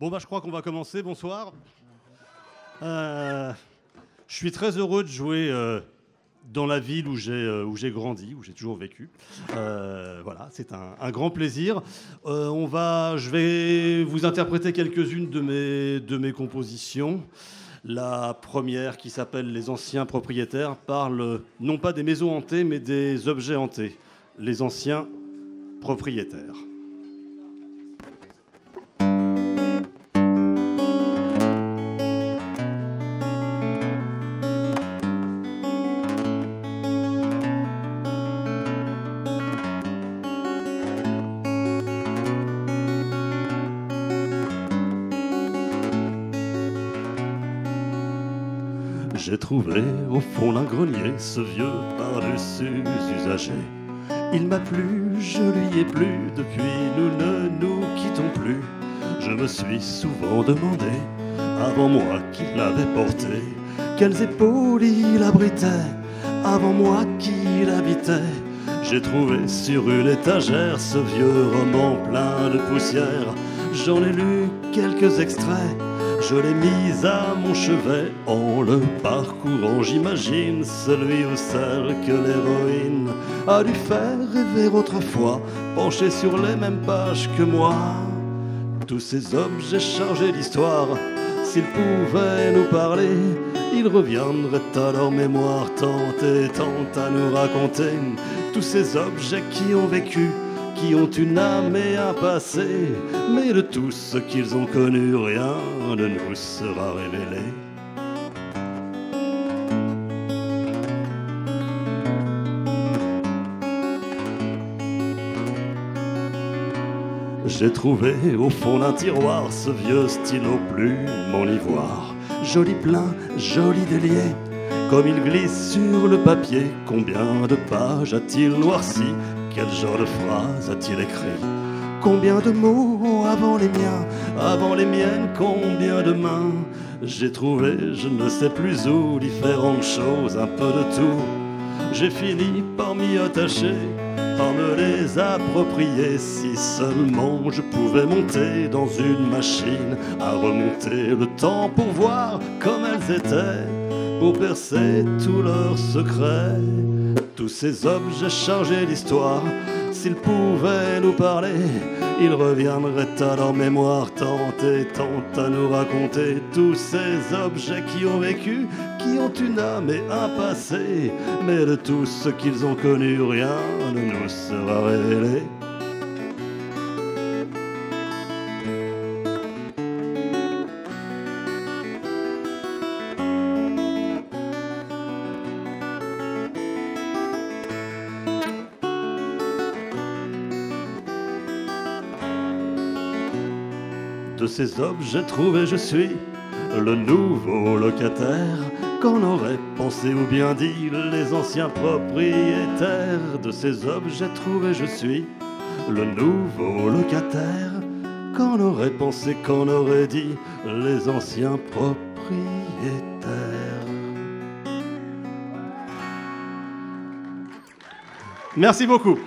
Bon, bah, je crois qu'on va commencer. Bonsoir. Euh, je suis très heureux de jouer euh, dans la ville où j'ai euh, où j'ai grandi, où j'ai toujours vécu. Voilà, c'est un, un grand plaisir. On va, je vais vous interpréter quelques-unes de mes, de mes compositions. La première, qui s'appelle Les anciens propriétaires, parle non pas des maisons hantées, mais des objets hantés. Les anciens propriétaires. J'ai trouvé au fond d'un grenier ce vieux par-dessus usagé. Il m'a plu, je lui ai plu, depuis nous ne nous quittons plus. Je me suis souvent demandé, avant moi qui l'avait porté, quelles épaules il abritait, avant moi qui l'habitait. J'ai trouvé sur une étagère ce vieux roman plein de poussière. J'en ai lu quelques extraits. Je l'ai mise à mon chevet en le parcourant. J'imagine celui ou celle que l'héroïne a dû faire rêver autrefois, penché sur les mêmes pages que moi. Tous ces objets chargés d'histoire, s'ils pouvaient nous parler, ils reviendraient à leur mémoire tant et tant à nous raconter. Tous ces objets qui ont vécu, qui ont une âme et un passé, mais de tout ce qu'ils ont connu, rien ne nous sera révélé. J'ai trouvé au fond d'un tiroir ce vieux stylo plume en ivoire, joli plein, joli délié, comme il glisse sur le papier. Combien de pages a-t-il noirci Quel genre de phrase a-t-il écrit Combien de mots avant les miens, avant les miennes, combien de mains? J'ai trouvé, je ne sais plus où, différentes choses, un peu de tout. J'ai fini par m'y attacher, par me les approprier. Si seulement je pouvais monter dans une machine à remonter le temps pour voir comme elles étaient, pour percer tous leurs secrets. Tous ces objets chargés d'histoire, s'ils pouvaient nous parler, ils reviendraient à leur mémoire tant et tant à nous raconter. Tous ces objets qui ont vécu, qui ont une âme et un passé, mais de tout ce qu'ils ont connu, rien ne nous sera révélé. De ces objets trouvés, je suis le nouveau locataire. Qu'en auraient pensé ou bien dit les anciens propriétaires de ces objets trouvés, je suis le nouveau locataire. Qu'en auraient pensé, qu'en auraient dit les anciens propriétaires. Merci beaucoup.